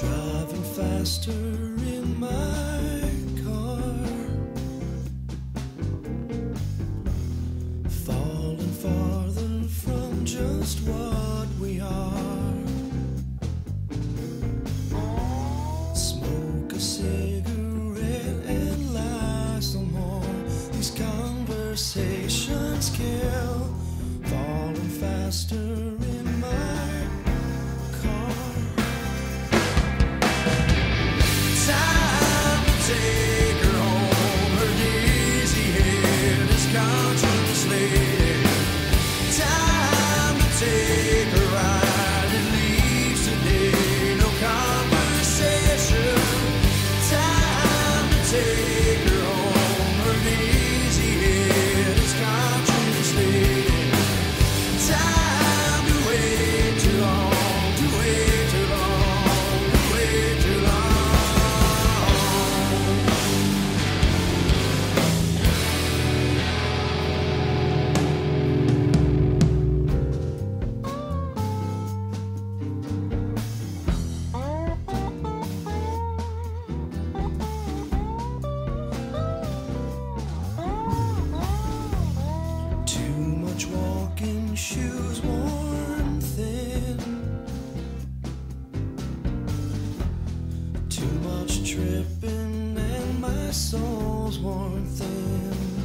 Driving faster in my car. Falling farther from just what we are. Smoke a cigarette and lie some more. These conversations kill. Falling faster in my head is shoes worn thin. Too much tripping, and my soul's worn thin.